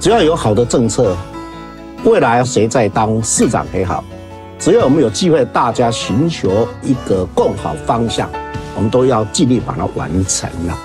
只要有好的政策未来谁在当市长也好只要我们有机会大家寻求一个更好方向我们都要尽力把它完成了